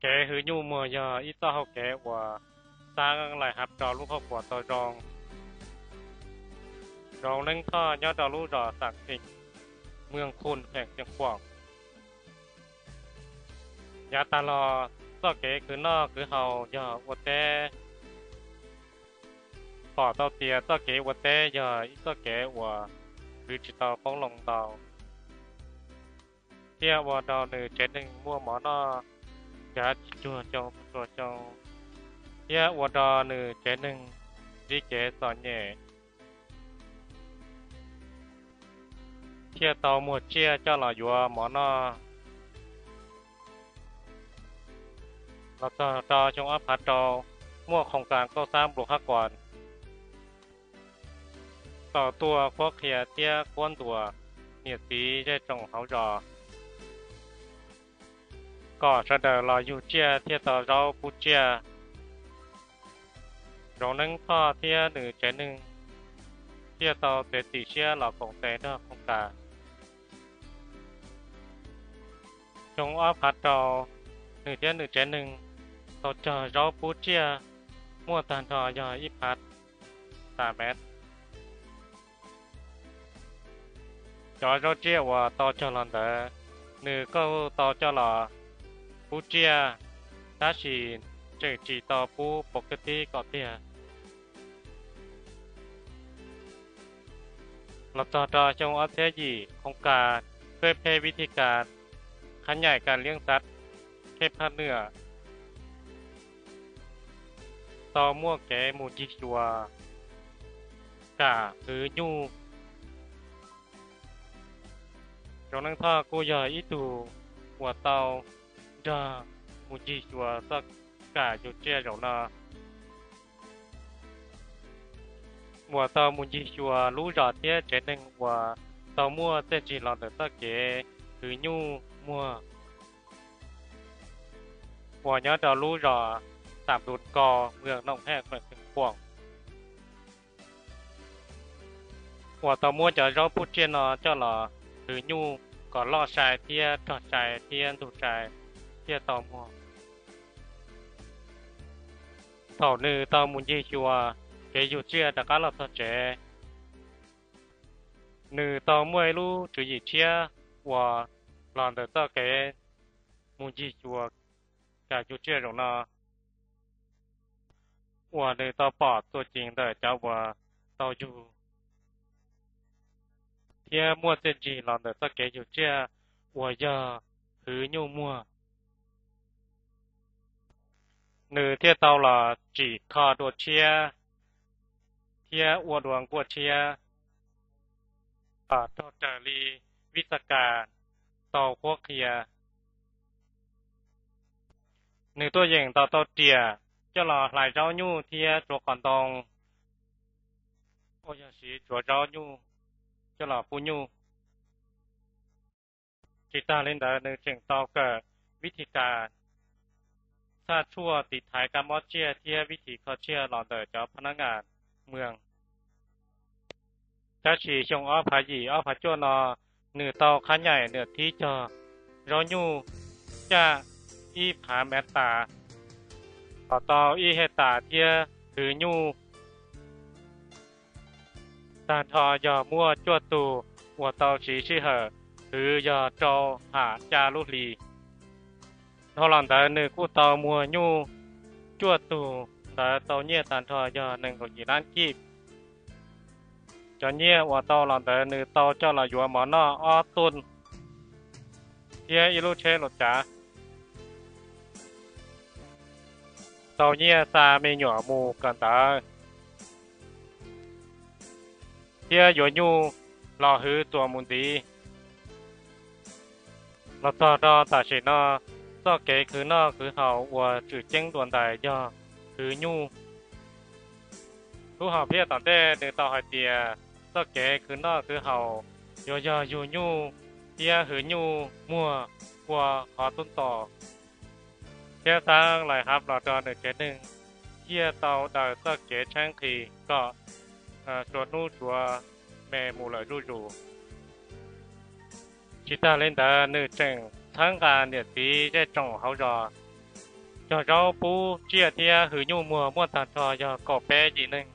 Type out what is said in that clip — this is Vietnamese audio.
kẻ hứa nhu mờ giờ ít tao học kẻ của lại hạt trò lúc học của tôi rong rong nên tha nhớ trò lúc rõ sạc tình mương khôn kẻ tiếng quảng. Nhà ta lo, do kẻ cứ nó cứ hầu giờ của té bỏ tao tiền do kẻ của té giờ ít do kẻ của cứ chỉ tao phóng lòng tao. Tia vào đầu nữ chết đừng mua món nó กาจัวจงตัวจงยะวดอหนึ่งเจ็ดหนึ่งดีเจสอนเย่เชียตอหมดเชี่ยเจ้าหล่อยัวหมอนอเราจะจอจงอพัตจอมั่วของกลางก็สร้างบวกฮักก่อน ต่อตัวพวกเขียเตี้ยก้นตัว เหนียดสีได้จงเขาจอ có sẽ đợi là dù chia tia tờ rau bút chia. Rồi nâng thọ tia nữ chế nâng tia tờ để tỷ chia là cũng tế nữa không cả. Chúng ở phát trò, nữ chia nữ chế nâng tờ chờ rau bút chia, mua tàn thọ giờ ít phát tà mét. Cho rau chia và tờ cho lần đó nữ câu tờ cho là bút chia đã chỉ chỉ chỉ tàu bút bọc cái có tiền เราต่อต่อจงเอาเทียยีของการเพื่อเพวิธีการขยายการเลี้ยงสัตว์เทพภาคเหนือต่อมั่วแก่หมูจิชัวกาหรือยูจงนั่งท่ากูยาอีตูหัวเตา cha một chỉ chùa ta cả chỗ che rồi là mùa ta một chỉ chùa lũ rõ thế nên quả ta mua tên chỉ là được ta kể từ mua. Mùa nhớ đó lũ rõ tạm đột cò, ngược nông hẹn phải từng quảng mùa ta mua ờ, cho rau bút trên nó là từ nhu, có lo xài tia trọt xài tia chia tò mò. Thảo nữ tao muốn gì chùa à? chế dù chia đã cá lập thật chế nữ tao mua lu chữ gì chia? Và làm được tao cái muốn gì chùa à? cả chú chia rồi nó và nữ tao bỏ tổ chính để cháu và tao dù. Chia mua tiền gì làm được tao cái chú chia? Và giờ, thứ nhau mua. หนึ่งเทียเต่าหล่อจีคอดวดเชียเทียอวดวงกวดเชียต่อตจารีวิสการต่อพวกเคียหนึ่งตัวเย่งต่อต่วเตียจะหล่อหลายเจ้ายู่เทียจัวก่อนตองโอยาสีจัวเจ้ายู่จะหล่อปูยู่จิตาเล่นเดอหนึ่งเจีงต่อเกิดวิธีการ ถ้าชั่วติดท้ายกามอเจียเทียวิถีคอเชียหลอนเดอจอพนักงานเมืองจ้าฉีชงอ้อผาหยีอ้อผาจ้วนอเหนือเตาขาใหญ่เหนือที่จอรอยู่จะอีผาแมตตาต่อตออีเฮตาเทียถือยูตาทอยอมั่วจ้วตูหัวเตาฉีชื่อเหอถือยอโจหาจารุลี nó làm tại nơi cô tàu mua nhu. Chua tù tại tàu nhẹ tàn thờ giờ nên có gì đang kịp. Cho nhẹ và tàu làm tại nữ tàu cho là vừa món nó o tuần kia ilu chế lột trả tàu nhẹ xa mê nhỏ mù cần ta kia vừa nhu lò hư tua mùn tí. Lọ tàu đó ta chỉ nó 做给可那可好，我只经短代呀，可牛。可好别当代领导还爹，做给可那可好，要要有牛，爹和牛莫我好ต้นต่อแค่สร้างหลายครับเราจะหนึ่งเจ็หนึ่งเที่ยเตาดาวก็เก๋ช่งทีก็สวนนู่ชัวแม่มูเลยรู้อยู่ชิตาเลนดาเนื้อแจ้ง ทั้งการเนี่ยตีได้จงเขารอ cho rau pu chia thia hử nhu mùa mua tàn trò cho cỏ bé gì nâng